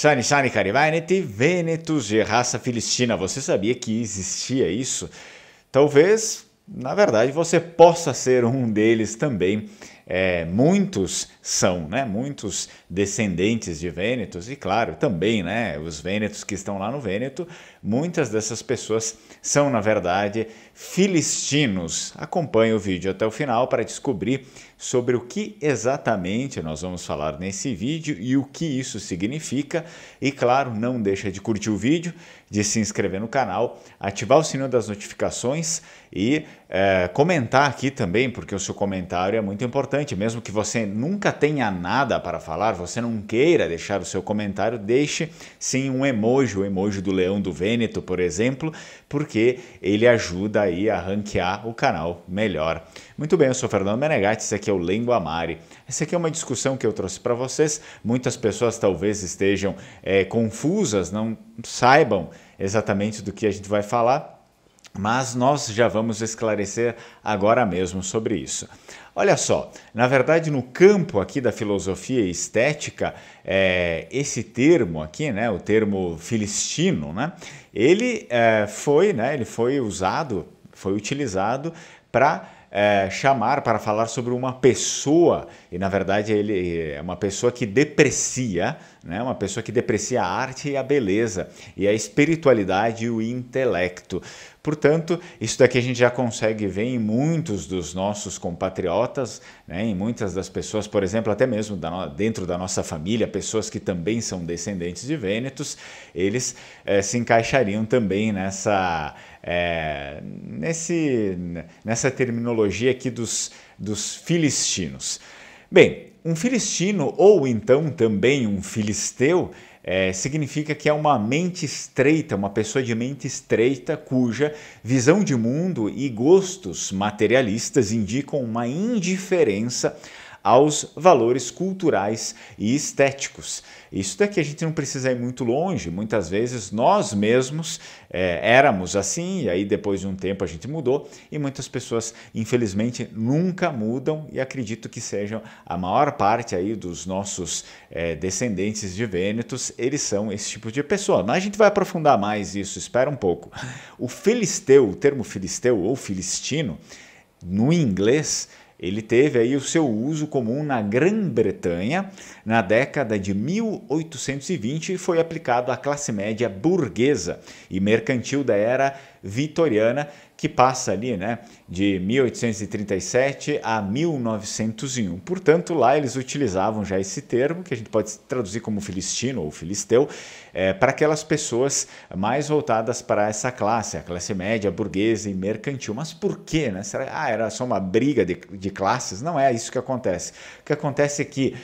Sani Sani Carivaneti, Vênetos de raça filistina. Você sabia que existia isso? Talvez, na verdade, você possa ser um deles também é, muitos são, né? Muitos descendentes de Vênetos e claro, também, né? Os Vênetos que estão lá no Vêneto, muitas dessas pessoas são na verdade filistinos. Acompanhe o vídeo até o final para descobrir sobre o que exatamente nós vamos falar nesse vídeo e o que isso significa. E claro, não deixa de curtir o vídeo, de se inscrever no canal, ativar o sininho das notificações e é, comentar aqui também, porque o seu comentário é muito importante. Mesmo que você nunca tenha nada para falar, você não queira deixar o seu comentário, deixe sim um emoji, o emoji do leão do Vêneto, por exemplo, porque ele ajuda aí a ranquear o canal melhor. Muito bem, eu sou Fernando Menegatti, esse aqui é o Lengua Mari. Essa aqui é uma discussão que eu trouxe para vocês. Muitas pessoas talvez estejam é, confusas, não saibam exatamente do que a gente vai falar mas nós já vamos esclarecer agora mesmo sobre isso. Olha só, na verdade, no campo aqui da filosofia estética, é, esse termo aqui, né, o termo filistino, né, ele é, foi, né, ele foi usado, foi utilizado para é, chamar para falar sobre uma pessoa, e na verdade ele é uma pessoa que deprecia, né? uma pessoa que deprecia a arte e a beleza, e a espiritualidade e o intelecto. Portanto, isso daqui a gente já consegue ver em muitos dos nossos compatriotas, né? em muitas das pessoas, por exemplo, até mesmo da dentro da nossa família, pessoas que também são descendentes de Vênetos, eles é, se encaixariam também nessa é, nesse, nessa terminologia aqui dos, dos filistinos. Bem, um filistino ou então também um filisteu é, significa que é uma mente estreita, uma pessoa de mente estreita cuja visão de mundo e gostos materialistas indicam uma indiferença aos valores culturais e estéticos. Isso daqui a gente não precisa ir muito longe, muitas vezes nós mesmos é, éramos assim, e aí depois de um tempo a gente mudou, e muitas pessoas, infelizmente, nunca mudam, e acredito que sejam a maior parte aí dos nossos é, descendentes de Vênetos, eles são esse tipo de pessoa. Mas a gente vai aprofundar mais isso, espera um pouco. O filisteu, o termo filisteu ou filistino, no inglês, ele teve aí o seu uso comum na Grã-Bretanha na década de 1820 e foi aplicado à classe média burguesa e mercantil da era vitoriana que passa ali, né, de 1837 a 1901. Portanto, lá eles utilizavam já esse termo, que a gente pode traduzir como filistino ou filisteu, é, para aquelas pessoas mais voltadas para essa classe, a classe média, burguesa e mercantil. Mas por quê? Né? Será, ah, era só uma briga de, de classes? Não é isso que acontece. O que acontece é que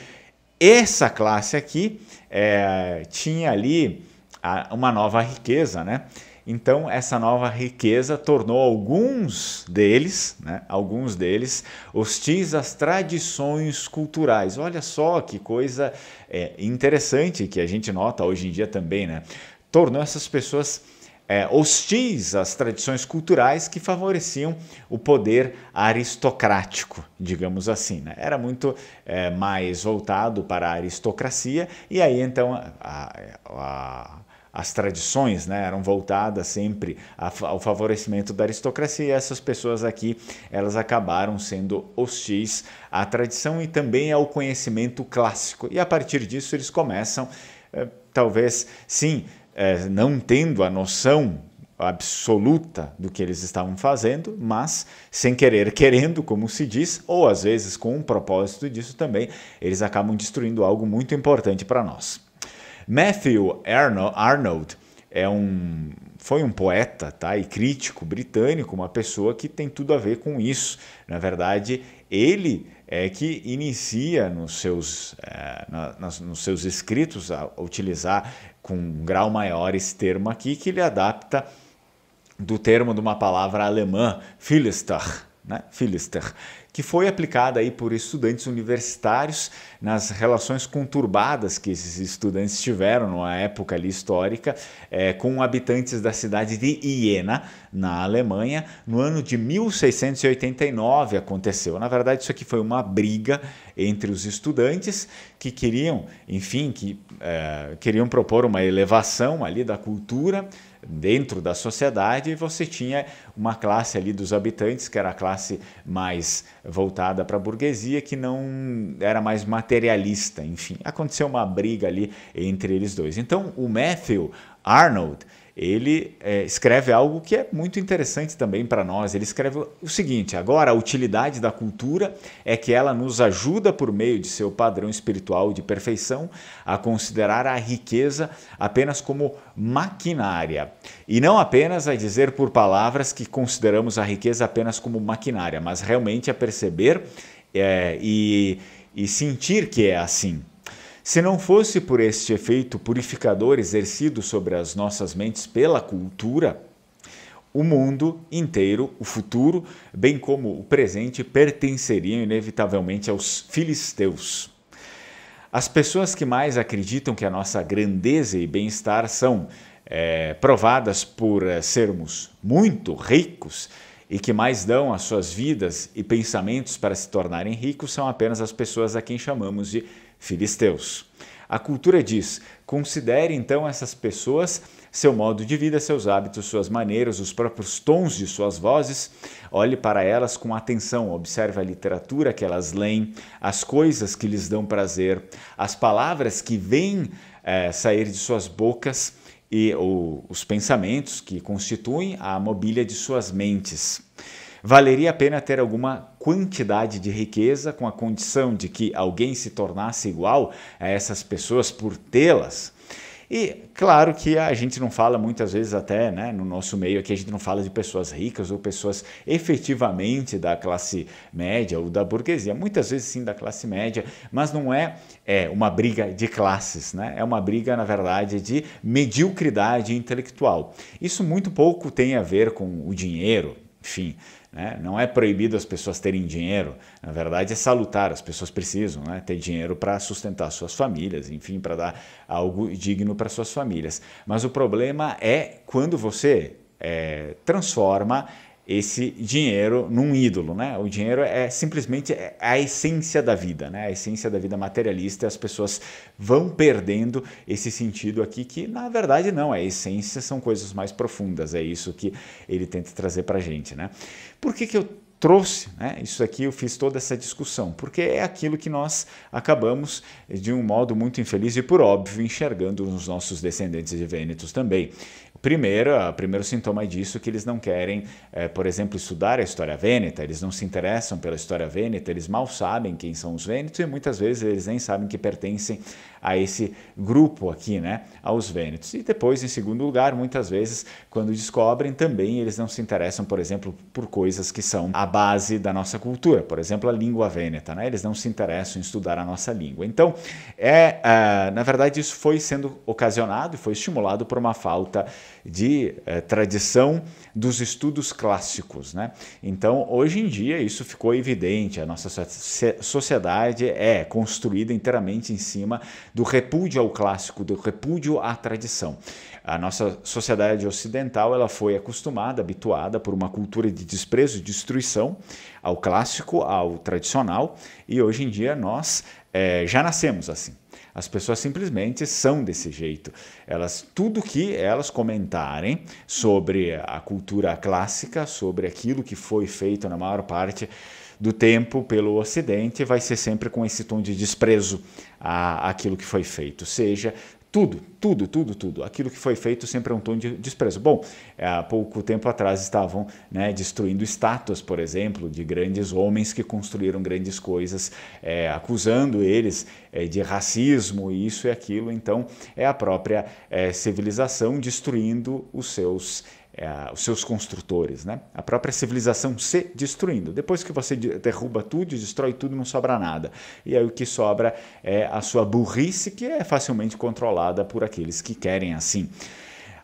essa classe aqui é, tinha ali a, uma nova riqueza, né? Então, essa nova riqueza tornou alguns deles, né, alguns deles, hostis às tradições culturais. Olha só que coisa é, interessante que a gente nota hoje em dia também, né? Tornou essas pessoas é, hostis às tradições culturais que favoreciam o poder aristocrático, digamos assim. Né? Era muito é, mais voltado para a aristocracia, e aí então a, a, as tradições né, eram voltadas sempre ao favorecimento da aristocracia e essas pessoas aqui elas acabaram sendo hostis à tradição e também ao conhecimento clássico. E a partir disso eles começam, eh, talvez, sim, eh, não tendo a noção absoluta do que eles estavam fazendo, mas sem querer querendo, como se diz, ou às vezes com um propósito disso também, eles acabam destruindo algo muito importante para nós. Matthew Arnold é um, foi um poeta tá, e crítico britânico, uma pessoa que tem tudo a ver com isso. Na verdade, ele é que inicia nos seus, é, na, nos seus escritos a utilizar com um grau maior esse termo aqui, que ele adapta do termo de uma palavra alemã, Philister, né? Philister, que foi aplicada aí por estudantes universitários nas relações conturbadas que esses estudantes tiveram numa época ali histórica é, com habitantes da cidade de Iena, na Alemanha, no ano de 1689 aconteceu. Na verdade, isso aqui foi uma briga entre os estudantes que queriam, enfim, que é, queriam propor uma elevação ali da cultura dentro da sociedade, você tinha uma classe ali dos habitantes, que era a classe mais voltada para a burguesia, que não era mais materialista. Enfim, aconteceu uma briga ali entre eles dois. Então, o Matthew Arnold ele é, escreve algo que é muito interessante também para nós. Ele escreve o seguinte: agora, a utilidade da cultura é que ela nos ajuda, por meio de seu padrão espiritual de perfeição, a considerar a riqueza apenas como maquinária. E não apenas a dizer por palavras que consideramos a riqueza apenas como maquinária, mas realmente a perceber é, e, e sentir que é assim. Se não fosse por este efeito purificador exercido sobre as nossas mentes pela cultura, o mundo inteiro, o futuro, bem como o presente, pertenceriam inevitavelmente aos filisteus. As pessoas que mais acreditam que a nossa grandeza e bem-estar são é, provadas por é, sermos muito ricos e que mais dão as suas vidas e pensamentos para se tornarem ricos são apenas as pessoas a quem chamamos de filisteus. A cultura diz: considere então essas pessoas, seu modo de vida, seus hábitos, suas maneiras, os próprios tons de suas vozes. Olhe para elas com atenção, observe a literatura que elas leem, as coisas que lhes dão prazer, as palavras que vêm é, sair de suas bocas e ou, os pensamentos que constituem a mobília de suas mentes. Valeria a pena ter alguma quantidade de riqueza com a condição de que alguém se tornasse igual a essas pessoas por tê-las? E claro que a gente não fala muitas vezes até, né, no nosso meio aqui, a gente não fala de pessoas ricas ou pessoas efetivamente da classe média ou da burguesia. Muitas vezes sim da classe média, mas não é, é uma briga de classes, né? É uma briga, na verdade, de mediocridade intelectual. Isso muito pouco tem a ver com o dinheiro, enfim, né? Não é proibido as pessoas terem dinheiro, na verdade é salutar, as pessoas precisam né, ter dinheiro para sustentar suas famílias, enfim, para dar algo digno para suas famílias. Mas o problema é quando você é, transforma esse dinheiro num ídolo, né? O dinheiro é simplesmente a essência da vida, né? A essência da vida materialista e as pessoas vão perdendo esse sentido aqui que na verdade não, a essência são coisas mais profundas, é isso que ele tenta trazer para gente, né? Por que, que eu trouxe né, isso aqui, eu fiz toda essa discussão, porque é aquilo que nós acabamos, de um modo muito infeliz e por óbvio, enxergando nos nossos descendentes de Vênetos também. Primeiro, o primeiro sintoma disso é que eles não querem, é, por exemplo, estudar a história vêneta, eles não se interessam pela história vêneta, eles mal sabem quem são os vênetos e muitas vezes eles nem sabem que pertencem a esse grupo aqui, né, aos vênetos. E depois, em segundo lugar, muitas vezes, quando descobrem, também eles não se interessam, por exemplo, por coisas que são base da nossa cultura, por exemplo, a língua vêneta, né? eles não se interessam em estudar a nossa língua. Então, é, uh, na verdade, isso foi sendo ocasionado e foi estimulado por uma falta de uh, tradição dos estudos clássicos. Né? Então, hoje em dia, isso ficou evidente, a nossa sociedade é construída inteiramente em cima do repúdio ao clássico, do repúdio à tradição. A nossa sociedade ocidental ela foi acostumada, habituada por uma cultura de desprezo e destruição ao clássico, ao tradicional, e hoje em dia nós é, já nascemos assim. As pessoas simplesmente são desse jeito. Elas, tudo que elas comentarem sobre a cultura clássica, sobre aquilo que foi feito na maior parte do tempo pelo Ocidente vai ser sempre com esse tom de desprezo a aquilo que foi feito, seja tudo, tudo, tudo, tudo. Aquilo que foi feito sempre é um tom de desprezo. Bom, há pouco tempo atrás estavam né, destruindo estátuas, por exemplo, de grandes homens que construíram grandes coisas, é, acusando eles é, de racismo, isso e aquilo. Então, é a própria é, civilização destruindo os seus é, os seus construtores, né? a própria civilização se destruindo. Depois que você derruba tudo, destrói tudo, não sobra nada. E aí o que sobra é a sua burrice, que é facilmente controlada por aqueles que querem assim.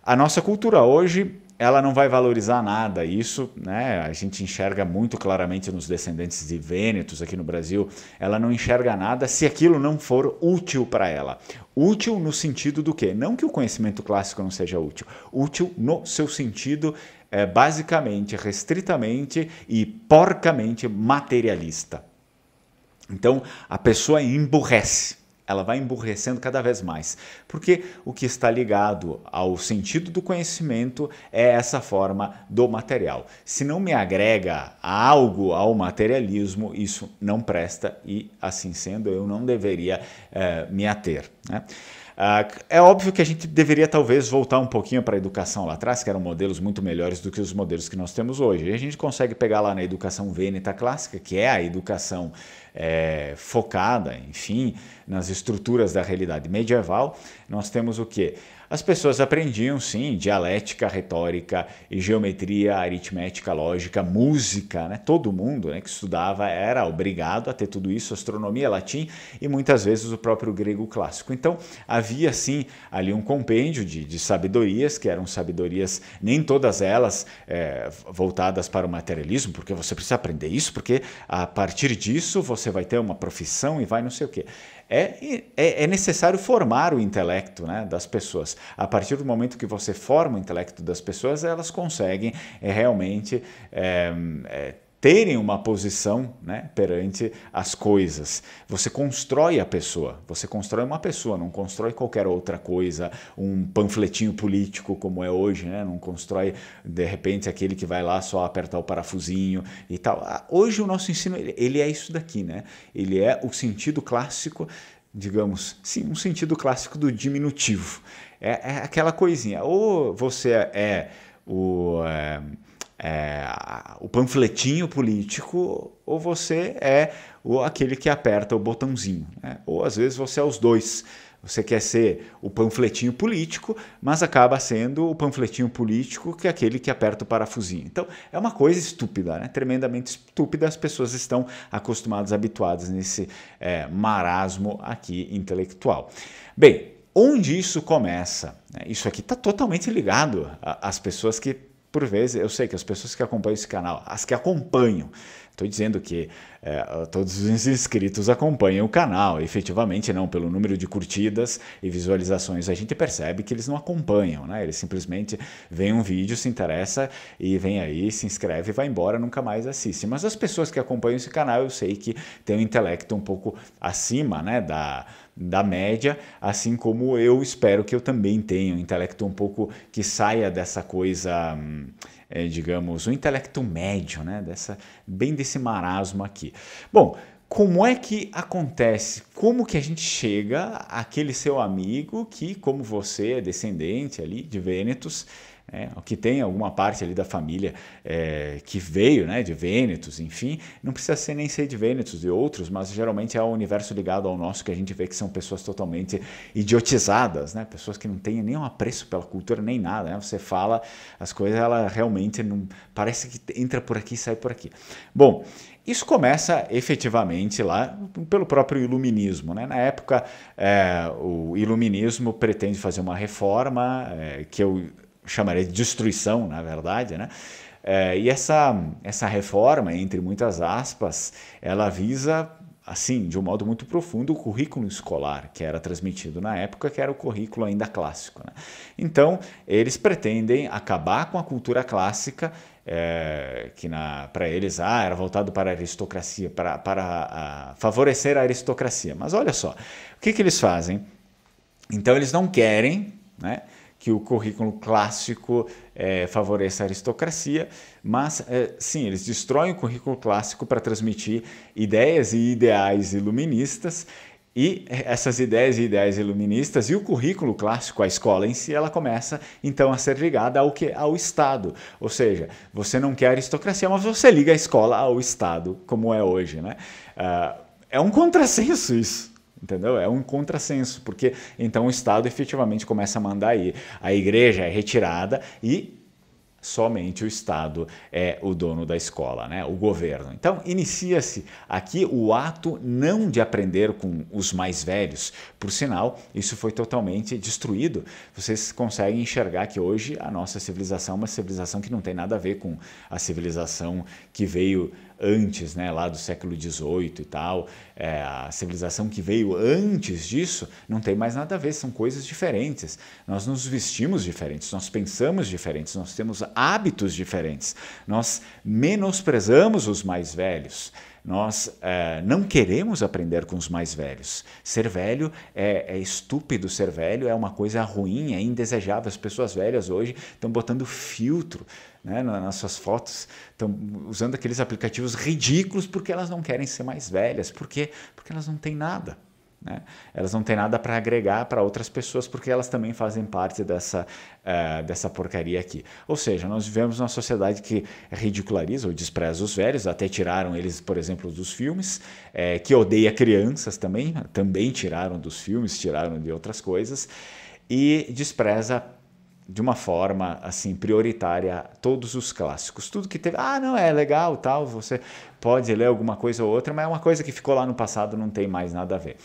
A nossa cultura hoje ela não vai valorizar nada. Isso né, a gente enxerga muito claramente nos descendentes de Vênetos aqui no Brasil. Ela não enxerga nada se aquilo não for útil para ela. Útil no sentido do quê? Não que o conhecimento clássico não seja útil. Útil no seu sentido é, basicamente, restritamente e porcamente materialista. Então a pessoa emburrece ela vai emburrecendo cada vez mais. Porque o que está ligado ao sentido do conhecimento é essa forma do material. Se não me agrega algo ao materialismo, isso não presta e, assim sendo, eu não deveria é, me ater. Né? Ah, é óbvio que a gente deveria talvez voltar um pouquinho para a educação lá atrás, que eram modelos muito melhores do que os modelos que nós temos hoje. E a gente consegue pegar lá na educação vêneta clássica, que é a educação é, focada, enfim, nas estruturas da realidade medieval, nós temos o que? As pessoas aprendiam, sim, dialética, retórica geometria, aritmética, lógica, música, né? Todo mundo né, que estudava era obrigado a ter tudo isso, astronomia, latim e muitas vezes o próprio grego clássico. Então, havia, sim, ali um compêndio de, de sabedorias, que eram sabedorias, nem todas elas é, voltadas para o materialismo, porque você precisa aprender isso, porque a partir disso você vai ter uma profissão e vai não sei o quê é, é, é, necessário formar o intelecto né, das pessoas. A partir do momento que você forma o intelecto das pessoas, elas conseguem é, realmente é, é, terem uma posição né, perante as coisas. Você constrói a pessoa, você constrói uma pessoa, não constrói qualquer outra coisa, um panfletinho político como é hoje, né? não constrói de repente aquele que vai lá só apertar o parafusinho e tal. Ah, hoje o nosso ensino ele é isso daqui, né? ele é o sentido clássico digamos, sim, um sentido clássico do diminutivo. É, é aquela coisinha, ou você é o, é, é, o panfletinho político ou você é o, aquele que aperta o botãozinho. Né? Ou às vezes você é os dois. Você quer ser o panfletinho político, mas acaba sendo o panfletinho político que é aquele que aperta o parafusinho. Então, é uma coisa estúpida, né? tremendamente estúpida. As pessoas estão acostumadas, habituadas nesse é, marasmo aqui intelectual. Bem, onde isso começa? Né? Isso aqui está totalmente ligado às pessoas que por vezes, eu sei que as pessoas que acompanham esse canal, as que acompanham, estou dizendo que é, todos os inscritos acompanham o canal, efetivamente não, pelo número de curtidas e visualizações, a gente percebe que eles não acompanham, né? Eles simplesmente veem um vídeo, se interessa e vem aí, se inscreve e vai embora, nunca mais assiste. Mas as pessoas que acompanham esse canal, eu sei que têm um intelecto um pouco acima, né, da da média, assim como eu espero que eu também tenha um intelecto um pouco que saia dessa coisa, é, digamos, um intelecto médio, né? Dessa, bem desse marasmo aqui. Bom, como é que acontece? Como que a gente chega àquele seu amigo que, como você, é descendente ali de Vênetos, é, que tem alguma parte ali da família é, que veio né, de Vênetos, enfim, não precisa ser nem ser de Vênetos, de outros, mas geralmente é o universo ligado ao nosso que a gente vê que são pessoas totalmente idiotizadas, né, pessoas que não têm nenhum apreço pela cultura nem nada. Né, você fala as coisas, ela realmente não parece que entra por aqui e sai por aqui. Bom, isso começa efetivamente lá pelo próprio iluminismo. Né? Na época, é, o iluminismo pretende fazer uma reforma é, que eu chamaria de destruição, na verdade, né? É, e essa, essa reforma, entre muitas aspas, ela visa, assim, de um modo muito profundo, o currículo escolar que era transmitido na época, que era o currículo ainda clássico. Né? Então, eles pretendem acabar com a cultura clássica, é, que para eles ah, era voltado para a aristocracia, para, para a, favorecer a aristocracia. Mas olha só, o que, que eles fazem? Então, eles não querem, né? Que o currículo clássico é, favoreça a aristocracia, mas é, sim, eles destroem o currículo clássico para transmitir ideias e ideais iluministas. E essas ideias e ideais iluministas e o currículo clássico, a escola em si, ela começa então a ser ligada ao que ao Estado. Ou seja, você não quer aristocracia, mas você liga a escola ao Estado, como é hoje. Né? Uh, é um contrassenso isso entendeu? É um contrassenso, porque então o Estado efetivamente começa a mandar aí. A igreja é retirada e somente o Estado é o dono da escola, né? o governo. Então, inicia-se aqui o ato não de aprender com os mais velhos. Por sinal, isso foi totalmente destruído. Vocês conseguem enxergar que hoje a nossa civilização é uma civilização que não tem nada a ver com a civilização que veio antes, né, lá do século XVIII e tal, é, a civilização que veio antes disso não tem mais nada a ver, são coisas diferentes. Nós nos vestimos diferentes, nós pensamos diferentes, nós temos hábitos diferentes, nós menosprezamos os mais velhos. Nós é, não queremos aprender com os mais velhos. Ser velho é, é, estúpido, ser velho é uma coisa ruim, é indesejável. As pessoas velhas hoje estão botando filtro né, nas suas fotos, estão usando aqueles aplicativos ridículos porque elas não querem ser mais velhas. Por quê? Porque elas não têm nada. Né? Elas não têm nada para agregar para outras pessoas porque elas também fazem parte dessa, uh, dessa porcaria aqui. Ou seja, nós vivemos uma sociedade que ridiculariza ou despreza os velhos, até tiraram eles, por exemplo, dos filmes, é, que odeia crianças também, também tiraram dos filmes, tiraram de outras coisas, e despreza de uma forma assim prioritária todos os clássicos. Tudo que teve, ah, não, é legal, tal, você pode ler alguma coisa ou outra, mas é uma coisa que ficou lá no passado, não tem mais nada a ver.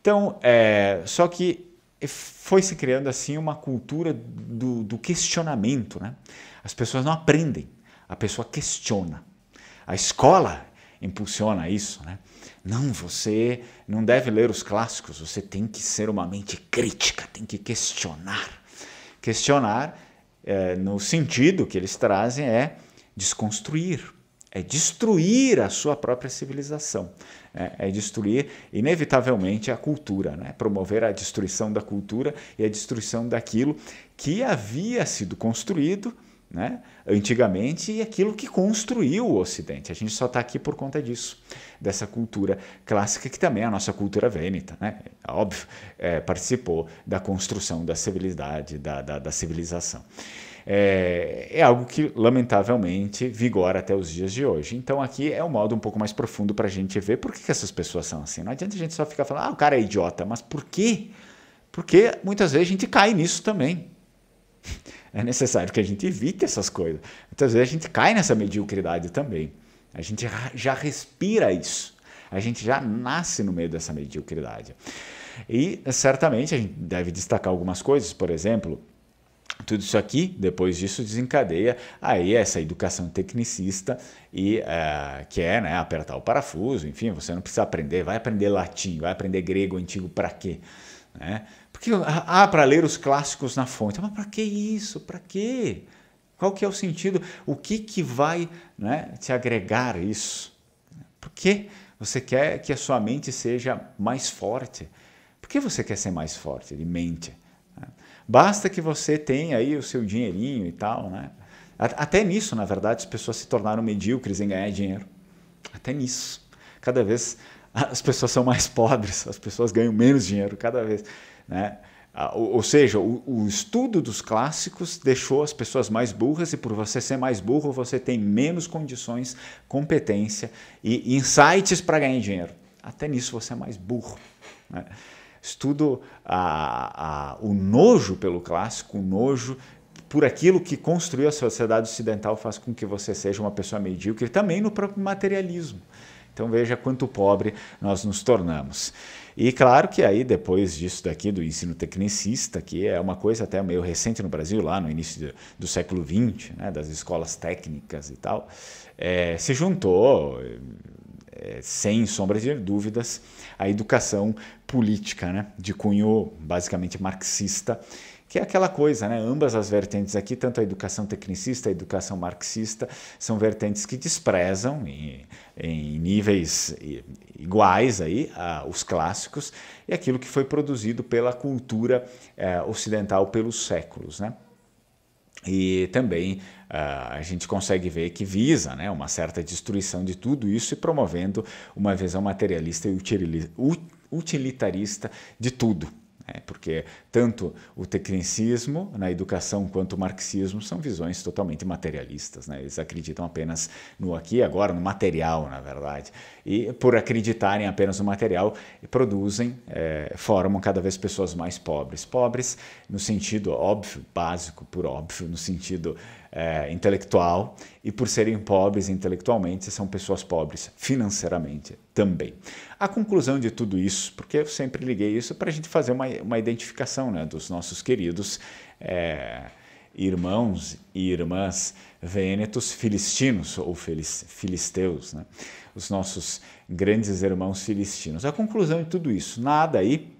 Então, é, só que foi se criando assim uma cultura do, do questionamento, né? As pessoas não aprendem, a pessoa questiona. A escola impulsiona isso, né? Não, você não deve ler os clássicos, você tem que ser uma mente crítica, tem que questionar. Questionar, é, no sentido que eles trazem, é desconstruir, é destruir a sua própria civilização, é, é destruir, inevitavelmente, a cultura, né? promover a destruição da cultura e a destruição daquilo que havia sido construído né? antigamente e aquilo que construiu o Ocidente. A gente só está aqui por conta disso, dessa cultura clássica que também é a nossa cultura vênita. Né? Óbvio, é, participou da construção da civilidade, da, da, da civilização. É, é, algo que, lamentavelmente, vigora até os dias de hoje. Então, aqui é um modo um pouco mais profundo para a gente ver por que, que, essas pessoas são assim. Não adianta a gente só ficar falando, ah, o cara é idiota, mas por quê? Porque muitas vezes a gente cai nisso também é necessário que a gente evite essas coisas. Muitas vezes a gente cai nessa mediocridade também. A gente já respira isso. A gente já nasce no meio dessa mediocridade. E certamente a gente deve destacar algumas coisas, por exemplo, tudo isso aqui, depois disso, desencadeia aí essa educação tecnicista e uh, que é né, apertar o parafuso, enfim, você não precisa aprender, vai aprender latim, vai aprender grego antigo para quê? Né? Porque, ah, ah para ler os clássicos na fonte. Mas para que isso? Para quê? Qual que é o sentido? O que, que vai né, te agregar isso? Por que você quer que a sua mente seja mais forte? Por que você quer ser mais forte de mente? Basta que você tenha aí o seu dinheirinho e tal, né? Até nisso, na verdade, as pessoas se tornaram medíocres em ganhar dinheiro. Até nisso. Cada vez as pessoas são mais pobres, as pessoas ganham menos dinheiro cada vez. Né? Ou seja, o, o, estudo dos clássicos deixou as pessoas mais burras e por você ser mais burro, você tem menos condições, competência e insights para ganhar dinheiro. Até nisso você é mais burro. Né? Estudo a, a, o nojo pelo clássico, o nojo por aquilo que construiu a sociedade ocidental faz com que você seja uma pessoa medíocre, também no próprio materialismo. Então veja quanto pobre nós nos tornamos. E claro que aí depois disso daqui do ensino tecnicista, que é uma coisa até meio recente no Brasil, lá no início do século XX, né, das escolas técnicas e tal, é, se juntou, é, sem sombra de dúvidas, a educação política, né, de cunho basicamente marxista, que é aquela coisa, né? Ambas as vertentes aqui, tanto a educação tecnicista, a educação marxista, são vertentes que desprezam em, em níveis iguais aí a, os clássicos e aquilo que foi produzido pela cultura é, ocidental pelos séculos, né? E também uh, a gente consegue ver que visa né, uma certa destruição de tudo isso e promovendo uma visão materialista e utilitarista de tudo. É, porque tanto o tecnicismo na educação quanto o marxismo são visões totalmente materialistas. Né? Eles acreditam apenas no aqui e agora, no material, na verdade. E por acreditarem apenas no material, produzem, é, formam cada vez pessoas mais pobres. Pobres no sentido óbvio, básico, por óbvio, no sentido é, intelectual e por serem pobres intelectualmente, são pessoas pobres financeiramente também. A conclusão de tudo isso, porque eu sempre liguei isso para a gente fazer uma, uma identificação né, dos nossos queridos é, irmãos e irmãs vênetos filistinos ou filisteus, né? os nossos grandes irmãos filistinos. A conclusão de tudo isso, nada aí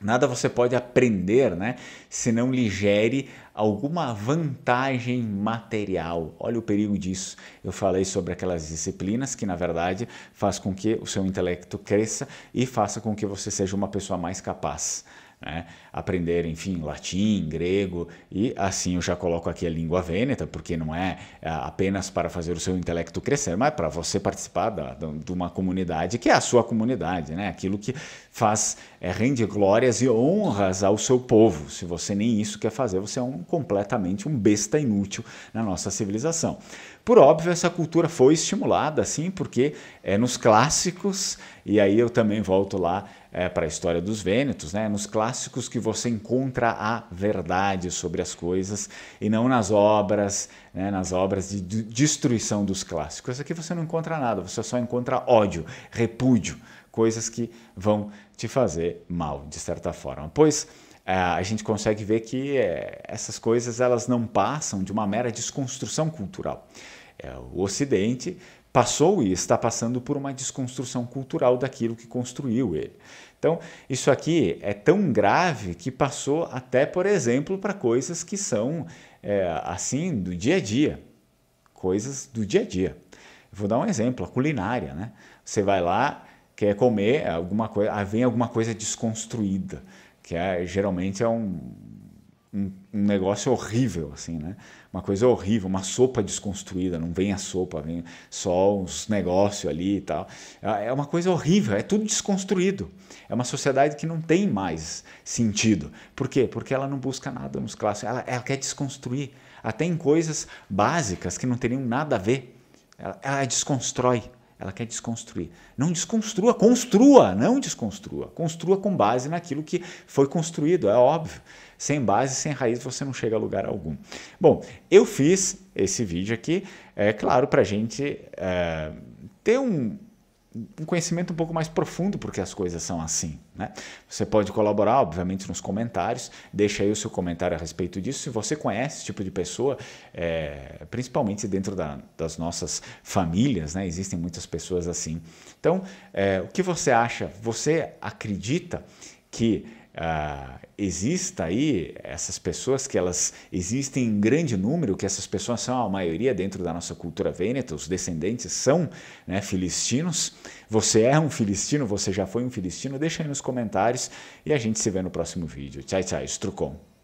Nada você pode aprender, né, se não lhe gere alguma vantagem material. Olha o perigo disso. Eu falei sobre aquelas disciplinas que, na verdade, faz com que o seu intelecto cresça e faça com que você seja uma pessoa mais capaz né? aprender, enfim, latim, grego, e assim eu já coloco aqui a língua vêneta, porque não é, é apenas para fazer o seu intelecto crescer, mas para você participar da, de uma comunidade que é a sua comunidade, né? aquilo que faz, é, rende glórias e honras ao seu povo. Se você nem isso quer fazer, você é um completamente um besta inútil na nossa civilização. Por óbvio, essa cultura foi estimulada, assim, porque é nos clássicos, e aí eu também volto lá é, para a história dos Vênetos, né? nos clássicos que você encontra a verdade sobre as coisas e não nas obras, né? nas obras de destruição dos clássicos. Aqui você não encontra nada, você só encontra ódio, repúdio, coisas que vão te fazer mal, de certa forma. Pois é, a gente consegue ver que é, essas coisas elas não passam de uma mera desconstrução cultural. É, o Ocidente passou e está passando por uma desconstrução cultural daquilo que construiu ele. Então, isso aqui é tão grave que passou até, por exemplo, para coisas que são é, assim do dia a dia, coisas do dia a dia. Vou dar um exemplo, a culinária, né? Você vai lá, quer comer alguma coisa, vem alguma coisa desconstruída, que é, geralmente é um, um, um, negócio horrível, assim, né? Uma coisa horrível, uma sopa desconstruída, não vem a sopa, vem só uns negócios ali e tal. É, é uma coisa horrível, é tudo desconstruído. É uma sociedade que não tem mais sentido. Por quê? Porque ela não busca nada nos clássicos, ela, ela quer desconstruir, até em coisas básicas que não teriam nada a ver. Ela, ela desconstrói. Ela quer desconstruir. Não desconstrua, construa, não desconstrua. Construa com base naquilo que foi construído, é óbvio. Sem base, sem raiz, você não chega a lugar algum. Bom, eu fiz esse vídeo aqui, é claro, para a gente é, ter um, um conhecimento um pouco mais profundo porque as coisas são assim. Né? Você pode colaborar, obviamente, nos comentários, deixa aí o seu comentário a respeito disso. Se você conhece esse tipo de pessoa, é, principalmente dentro da, das nossas famílias, né? existem muitas pessoas assim. Então, é, o que você acha? Você acredita que uh, exista aí essas pessoas que elas existem em grande número, que essas pessoas são a maioria dentro da nossa cultura vêneta, os descendentes são né, filistinos. Você é um filistino, você já foi um filistino? Deixa aí nos comentários e a gente se vê no próximo vídeo. Tchau, tchau, Strucon.